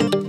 you